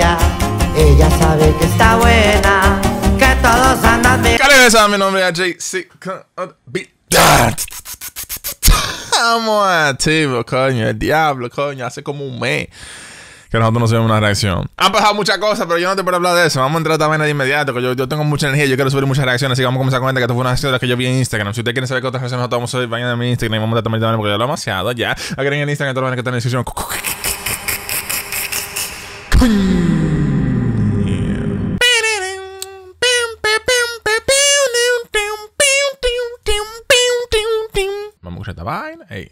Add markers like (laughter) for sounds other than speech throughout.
ella. Ella sabe que está buena, que todos andan bien. ¿Qué le Mi nombre es JC. Estamos activos, coño. El diablo, coño. Hace como un mes que nosotros no hacemos una reacción. Han pasado muchas cosas, pero yo no te puedo hablar de eso. Vamos a entrar también de inmediato, que yo, yo tengo mucha energía, yo quiero subir muchas reacciones, así que vamos a comenzar a cuenta que esto fue una reacción de que yo vi en Instagram. Si ustedes quieren saber qué otras reacciones nosotros vamos a subir, vayan a mi Instagram y vamos a también porque yo lo demasiado ya. Aquí en Instagram, todo lo que está en la descripción. Vaina. Ey.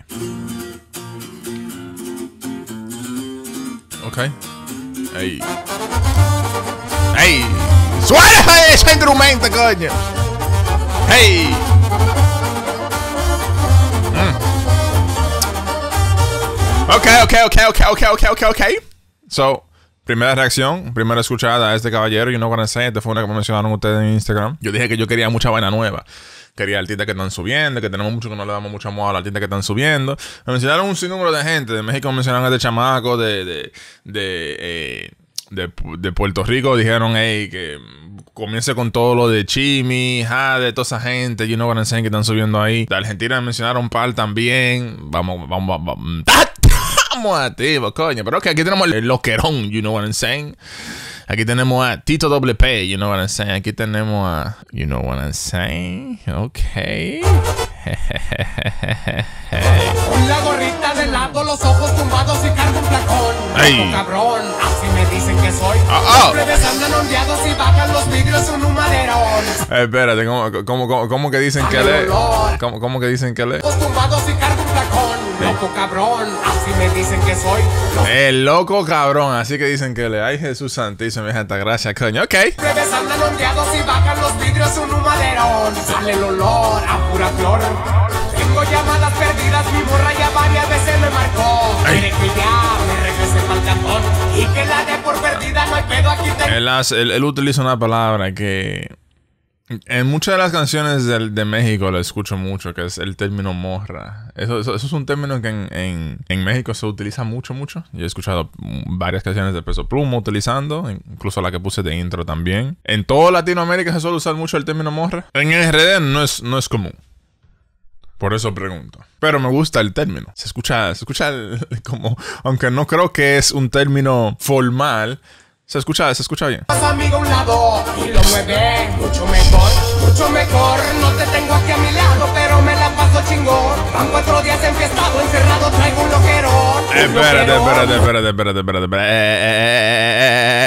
Ok. Ey. ¡Ey! ¡Suena ese instrumento, coño! ¡Hey! Mm. Ok, ok, ok, ok, ok, ok, ok, ok. So, primera reacción, primera escuchada a este caballero. You know what I'm saying. Esta fue una que me mencionaron ustedes en Instagram. Yo dije que yo quería mucha vaina nueva quería artistas que están subiendo, que tenemos mucho que no le damos mucho amor a los artistas que están subiendo. Me mencionaron un sinnúmero de gente. De México me mencionaron a este chamaco, de, de, de, eh, de, Puerto Rico dijeron, hey, que comience con todo lo de Chimi, de toda esa gente, you know what I'm saying, que están subiendo ahí. De Argentina me mencionaron par también. Vamos, vamos, vamos. (laughs) Vamos a ti, coño. Pero que aquí tenemos el loquerón, you know what I'm saying. Aquí tenemos a Tito WP, you know what I'm saying. Aquí tenemos a, you know what I'm saying. Ok. La gorrita de lado, los ojos tumbados y cargo un placón. Ay. cabrón, así me dicen que soy. Oh, oh. Los plebes andan ondeados y bajan los vidrios en un maderón. Eh, espérate, ¿cómo, cómo, cómo, cómo que dicen que le? ¿Cómo, ¿Cómo que dicen que le? Los tumbados y cargo un placón. Loco cabrón, así me dicen que soy. El loco cabrón, así que dicen que le. Ay, Jesús santísimo, mi gente, gracias, coño. Ok. Plebes andan ondeados y bajan los vidrios en un maderón. Sale el olor Él, hace, él, él utiliza una palabra que en muchas de las canciones de, de, México lo escucho mucho, que es el término morra. Eso, es un término que en, en, en, México se utiliza mucho, mucho. Yo he escuchado varias canciones de Peso Pluma utilizando, incluso la que puse de intro también. En toda Latinoamérica se suele usar mucho el término morra. En RD no es, no es común. Por eso pregunto. Pero me gusta el término. Se escucha, se escucha (laughs) como, aunque no creo que es un término formal, se escucha, se escucha bien. Pasa amigo a un lado y lo mueve mucho mejor, mucho mejor. No te tengo aquí a mi lado, pero me la paso chingón. Van cuatro días enfiestado, encerrado, traigo un loquerón. espérate, espérate, espérate, espérate,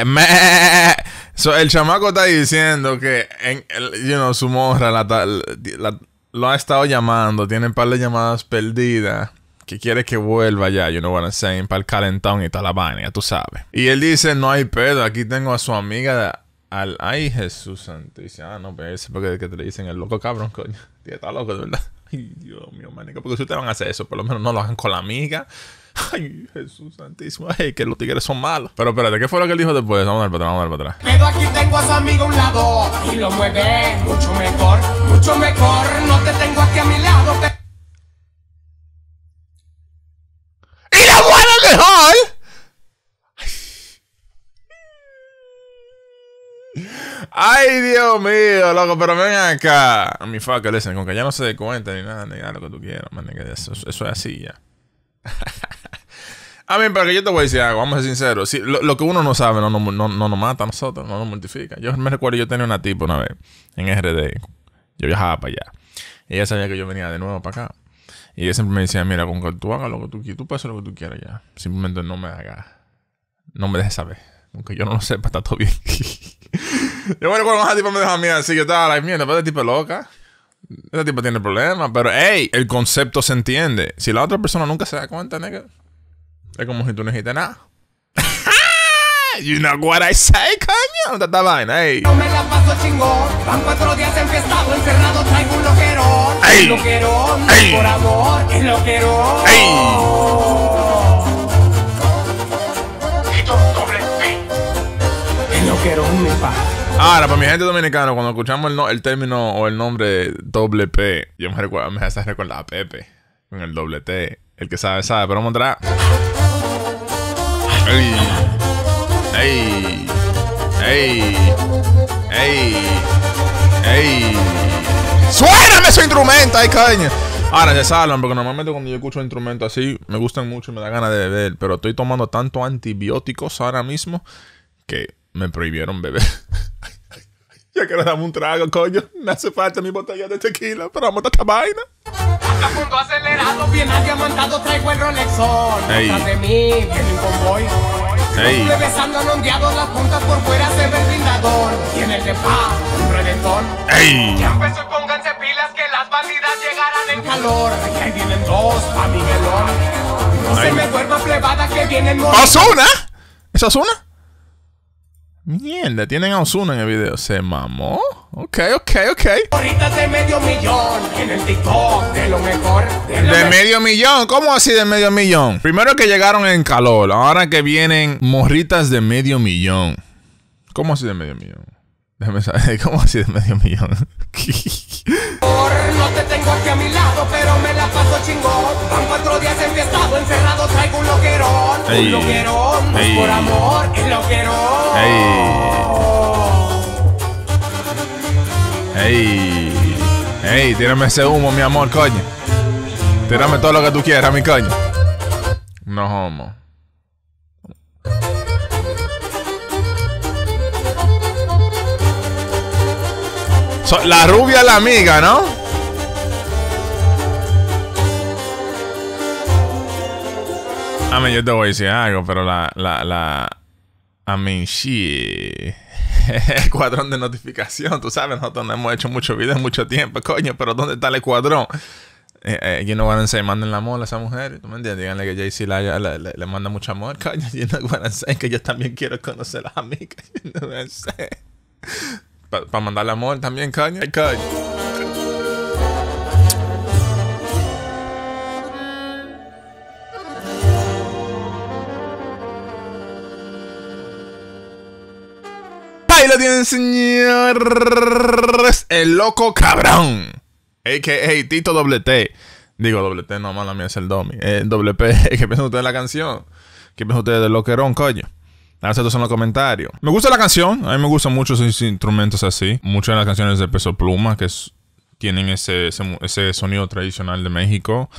espérate. So, el chamaco está diciendo que en, you know, su morra la, la, lo ha estado llamando, tiene un par de llamadas perdidas que quiere que vuelva ya, you know what I'm saying, para el calentón y toda la vaina, ya tú sabes. Y él dice, no hay pedo, aquí tengo a su amiga al... Ay, Jesús santísimo. Ah, no, pero ese porque que te le dicen el loco cabrón, coño. (laughs) Tío, está loco, de verdad. (laughs) Ay, Dios mío, manica. Porque si ustedes van a hacer eso, por lo menos no lo hagan con la amiga. (laughs) Ay, Jesús santísimo. Ay, que los tigres son malos. Pero espérate, ¿qué fue lo que él dijo después? Vamos a ver para atrás, vamos a ver para atrás. Pero aquí tengo a su amigo a un lado y lo mueve mucho mejor, mucho mejor. No te tengo aquí a mi lado, pero... ¡Y la buena mejor! Ay, Dios mío, loco, pero ven acá. A mi fucker, listen, con que ya no se dé cuenta ni nada, ni nada, lo que tú quieras, man, eso, eso es así ya. (laughs) A mí, pero que yo te voy a decir algo, vamos a ser sinceros. Si, lo, que uno no sabe no, no, no, no, nos mata a nosotros, no nos mortifica. Yo me recuerdo, yo tenía una tipo una vez en RD. Yo viajaba para allá. Y ella sabía que yo venía de nuevo para acá. Y ella siempre me decía, mira, con que tú hagas lo que tú quieras, tú puedes hacer lo que tú quieras ya. Simplemente no me hagas, no me dejes saber. Aunque yo no lo sepa, está todo bien. (laughs) yo me recuerdo esa tipo me dejó a mí así, yo estaba la mierda, pero este tipo es loca. Ese tipo tiene problemas, pero hey, el concepto se entiende. Si la otra persona nunca se da cuenta, nigga, es como si tú no dijiste nada. (laughs) you know what I say, coño. No está vaina, ey. No me la paso chingón. Van cuatro días enfiestado, encerrado, traigo un loquerón. Ey. Loquerón, ey. por amor, el loquerón. Ey. Ahora, para mi gente dominicana, cuando escuchamos el, no, el término o el nombre doble P, yo me recuerdo, me hace recordar a Pepe con el doble T. El que sabe, sabe, pero vamos a entrar. ¡Ey! ¡Ey! ¡Ey! ¡Ey! ¡Ey! ¡Suéname ese instrumento! ¡Ay, coño! Ahora se salvan, porque normalmente cuando yo escucho instrumentos así, me gustan mucho y me da ganas de beber. Pero estoy tomando tanto antibióticos ahora mismo que me prohibieron beber. (laughs) ya quiero darme un trago, coño. Me hace falta mi botella de tequila, pero vamos a esta vaina. Punto acelerado, bien diamantado, traigo el Rolexón. De mí viene un convoy. Plebes andan ondeados, las puntas por fuera se ve el. Y en el de paz, un reventón. ¡Ey! Ya empezó y pónganse pilas que las bandidas llegarán en calor. Y ahí vienen dos pa' Miguelón. No Ay. se me duerma plebada que vienen ¿Osuna? ¿Es Osuna? Mierda, tienen a Osuna en el video. ¿Se mamó? Ok, ok, ok. morritas de medio millón. En el TikTok de lo mejor. De, lo De me- medio millón, ¿cómo así de medio millón? Primero que llegaron en calor, ahora que vienen morritas de medio millón. ¿Cómo así de medio millón? Déjame saber, (laughs) ¿cómo así de medio millón? No te tengo aquí a mi lado, pero me la paso chingón. Van cuatro días enfiestado, encerrado, traigo un loquerón. Un loquerón, por amor, es loquerón. ¡Ey! ¡Ey! Tírame ese humo, mi amor, coño. Tírame todo lo que tú quieras, mi coño. No homo. La rubia la amiga, ¿no? A mí, yo te voy a decir algo, pero la, la, la, I mean, shit. (laughs) Escuadrón de notificación, tú sabes, nosotros no hemos hecho mucho video en mucho tiempo, coño, pero ¿dónde está el escuadrón? Eh, eh, you know what manden amor a esa mujer, ¿tú me entiendes? Díganle que Jay-Z la- le, manda mucho amor, coño, you know what I'm saying, que yo también quiero conocer a las amigas, you know what I'm saying. Para mandarle amor también, coño, coño. Ahí lo tienen, señores. El loco cabrón. A.K.A. Tito doble T. Digo doble T, no, mala mía, es el Domi. Eh, doble P. (laughs) ¿Qué piensan ustedes de la canción? ¿Qué piensan ustedes del loquerón, coño? Haz en los comentarios. Me gusta la canción. A mí me gustan mucho esos instrumentos así. Muchas de las canciones de Peso Pluma que es- tienen ese, ese, ese sonido tradicional de México.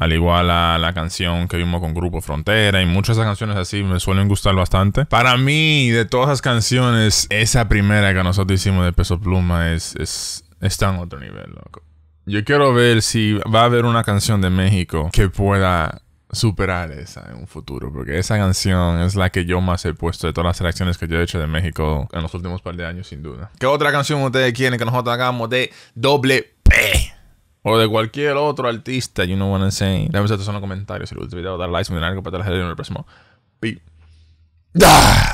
Al igual a la canción que vimos con Grupo Frontera y muchas de esas canciones así me suelen gustar bastante. Para mí, de todas las canciones, esa primera que nosotros hicimos de Peso Pluma es, es, está en otro nivel, loco. Yo quiero ver si va a haber una canción de México que pueda superar esa en un futuro, porque esa canción es la que yo más he puesto de todas las selecciones que yo he hecho de México en los últimos par de años, sin duda. ¿Qué otra canción ustedes quieren que nosotros hagamos de doble P? O de cualquier otro artista, you know what I'm saying. Déjame saber en los comentarios. Si les gusta el video, dar like, subir algo para estar en el próximo. Pi. ¡Ah!